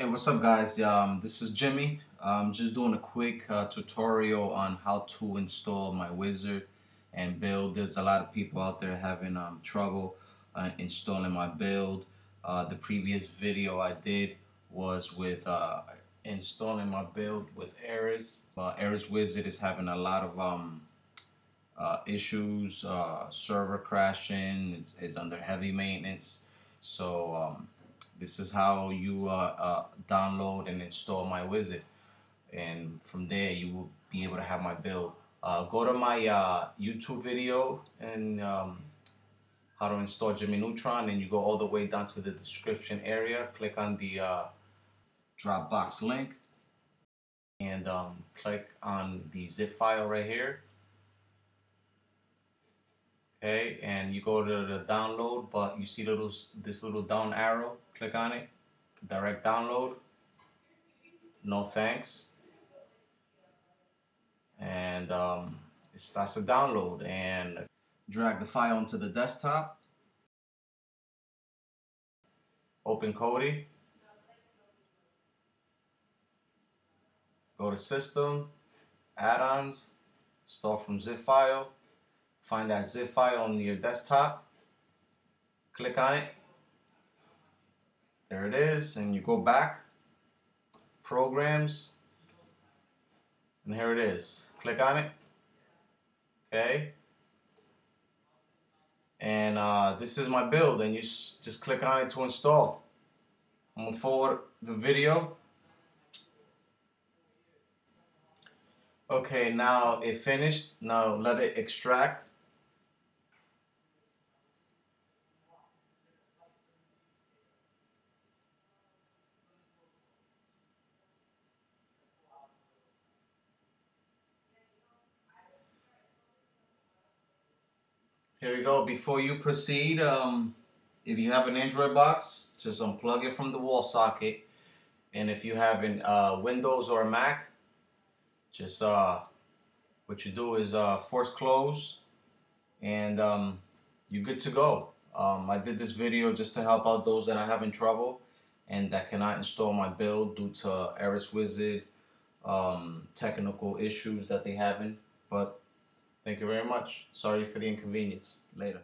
Hey, what's up guys? Um, this is Jimmy. I'm just doing a quick uh, tutorial on how to install my wizard and build. There's a lot of people out there having um, trouble uh, installing my build. Uh, the previous video I did was with uh, installing my build with Ares. Uh, Ares Wizard is having a lot of um, uh, issues, uh, server crashing, it's, it's, under heavy maintenance. So um, this is how you uh, uh, download and install my wizard. And from there you will be able to have my build. Uh, go to my uh, YouTube video and um, how to install Jimmy Neutron and you go all the way down to the description area click on the uh, Dropbox link and um, click on the zip file right here. Okay and you go to the download but you see little this little down arrow click on it direct download no thanks. And um, it starts to download and drag the file onto the desktop. Open Kodi. Go to system add-ons start from zip file. Find that zip file on your desktop. Click on it there it is, and you go back, programs, and here it is. Click on it. Okay. And uh, this is my build, and you just click on it to install. I'm gonna forward the video. Okay, now it finished. Now let it extract. Here we go. Before you proceed, um, if you have an Android box, just unplug it from the wall socket. And if you have an uh, Windows or a Mac, just uh, what you do is uh, force close and um, you're good to go. Um, I did this video just to help out those that are having trouble and that cannot install my build due to Ares Wizard um, technical issues that they having. But Thank you very much. Sorry for the inconvenience. Later.